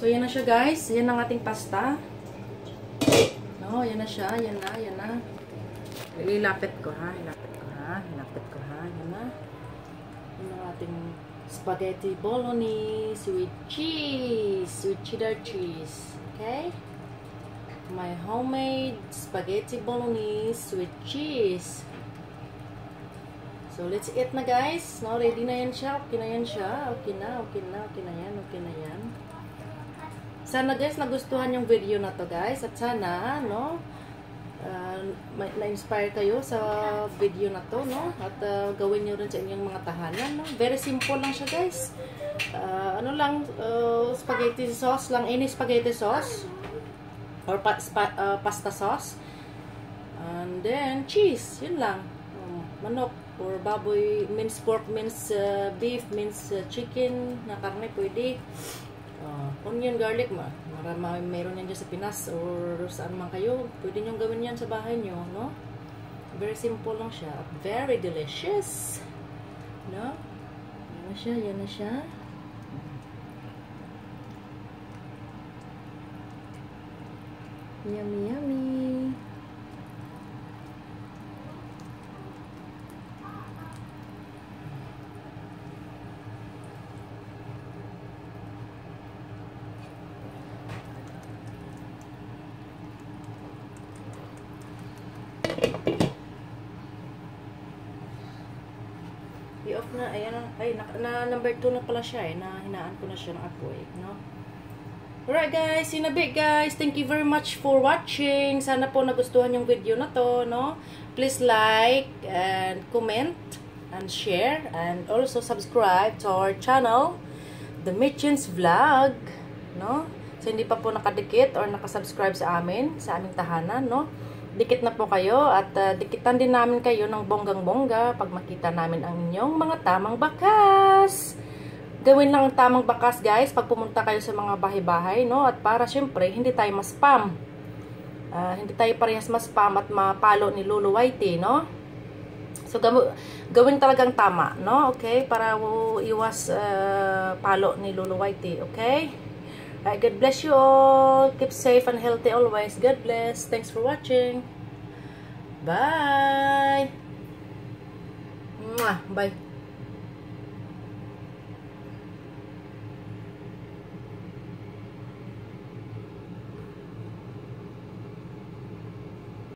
So, yan na siya guys. Yan ang ating pasta. No, yan na siya. Yan na, yan na. Ilapit ko ha. Ilapit ko ha. Ilapit ko ha. Yan na. Yan ang ating spaghetti bolognese with cheese. With cheddar cheese. Okay? My homemade spaghetti bolognese with cheese. So, let's eat na guys. No, ready na yan siya. Okay na yan siya. Okay na, okay na, okay na yan, okay na yan. Sana guys, nagustuhan yung video na to guys. At sana, no, uh, na-inspire kayo sa video na to, no? At uh, gawin nyo rin sa inyong mga tahanan, no? Very simple lang siya guys. Uh, ano lang, uh, spaghetti sauce lang. Any spaghetti sauce. Or pa spa uh, pasta sauce. And then, cheese. Yun lang. Um, manok or baboy, minced pork, minced uh, beef, minced uh, chicken na karne pwede. Uh, onion, garlic, ma marama, meron yan dyan sa Pinas or saan man kayo. Pwede nyo gawin yan sa bahay nyo, no? Very simple lang siya. Very delicious. No? Yan na siya, yan na siya. Yummy, yummy. I-off na, ayan, ay, na, na number 2 na pala siya eh, na hinaan ko na siya ng apoy, no? Alright guys, in a bit guys, thank you very much for watching. Sana po nagustuhan yung video na to, no? Please like and comment and share and also subscribe to our channel, The Mitchins Vlog, no? So, hindi pa po nakadikit or nakasubscribe sa amin, sa aming tahanan, no? Dikit na po kayo at uh, dikitan din namin kayo ng bonggang-bongga pag makita namin ang inyong mga tamang bakas. Gawin lang ang tamang bakas guys pag pumunta kayo sa mga bahay-bahay, no? At para syempre, hindi tayo ma-spam. Uh, hindi tayo parehas ma-spam at mapalo ni Lulu Whitey, no? So, gawin talagang tama, no? Okay? Para iwas uh, palo ni Lulu Whitey, okay? Right, God bless you all. Keep safe and healthy always. God bless. Thanks for watching. Bye. Mwah. Bye.